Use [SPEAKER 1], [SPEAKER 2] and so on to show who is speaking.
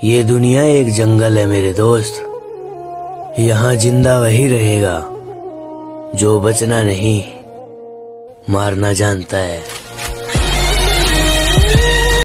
[SPEAKER 1] ये दुनिया एक जंगल है मेरे दोस्त। यहाँ ज़िंदा वही रहेगा, जो बचना नहीं, मारना जानता है।